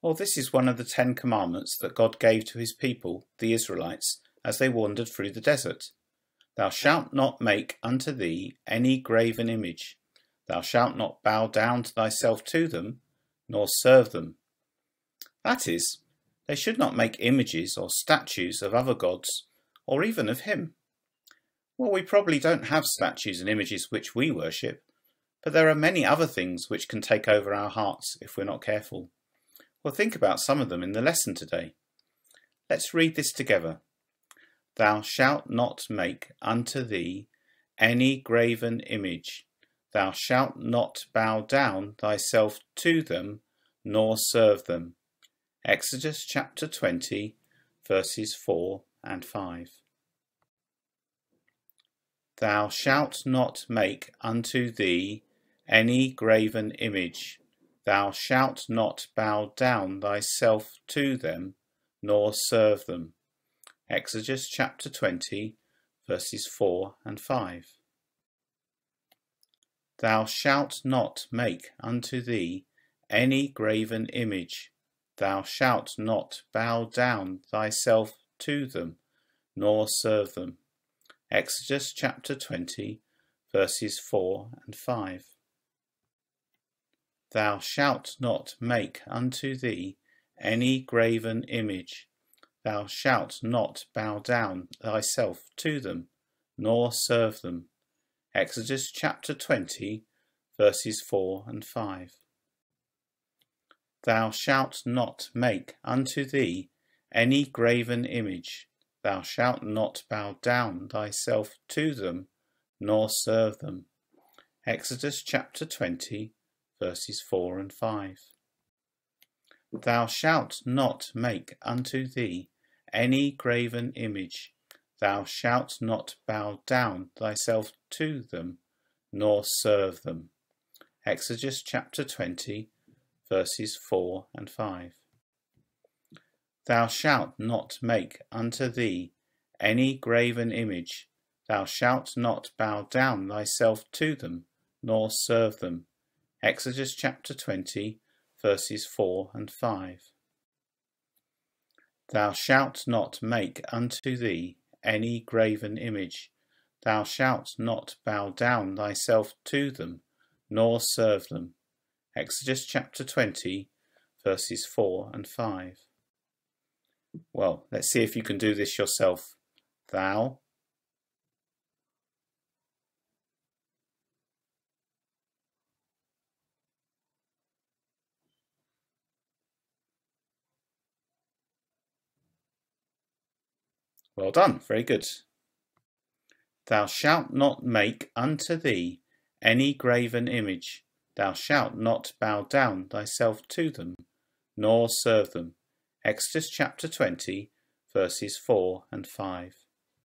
Well, this is one of the Ten Commandments that God gave to his people, the Israelites, as they wandered through the desert. Thou shalt not make unto thee any graven image. Thou shalt not bow down to thyself to them, nor serve them. That is, they should not make images or statues of other gods, or even of him. Well, we probably don't have statues and images which we worship, but there are many other things which can take over our hearts if we're not careful. We'll think about some of them in the lesson today. Let's read this together. Thou shalt not make unto thee any graven image. Thou shalt not bow down thyself to them, nor serve them. Exodus chapter 20, verses 4 and 5. Thou shalt not make unto thee any graven image. Thou shalt not bow down thyself to them, nor serve them. Exodus chapter 20, verses 4 and 5. Thou shalt not make unto thee any graven image. Thou shalt not bow down thyself to them, nor serve them. Exodus chapter 20, verses 4 and 5. Thou shalt not make unto thee any graven image. Thou shalt not bow down thyself to them, nor serve them. Exodus chapter 20, verses 4 and 5. Thou shalt not make unto thee any graven image. Thou shalt not bow down thyself to them, nor serve them. Exodus chapter 20, verses 4 and 5. Thou shalt not make unto thee any graven image. Thou shalt not bow down thyself to them, nor serve them. Exodus chapter 20, verses 4 and 5. Thou shalt not make unto thee any graven image. Thou shalt not bow down thyself to them, nor serve them. Exodus chapter 20, verses 4 and 5. Thou shalt not make unto thee any graven image. Thou shalt not bow down thyself to them, nor serve them. Exodus chapter 20, verses 4 and 5. Well, let's see if you can do this yourself. Thou Well done, very good. Thou shalt not make unto thee any graven image. Thou shalt not bow down thyself to them, nor serve them. Exodus chapter 20, verses 4 and 5.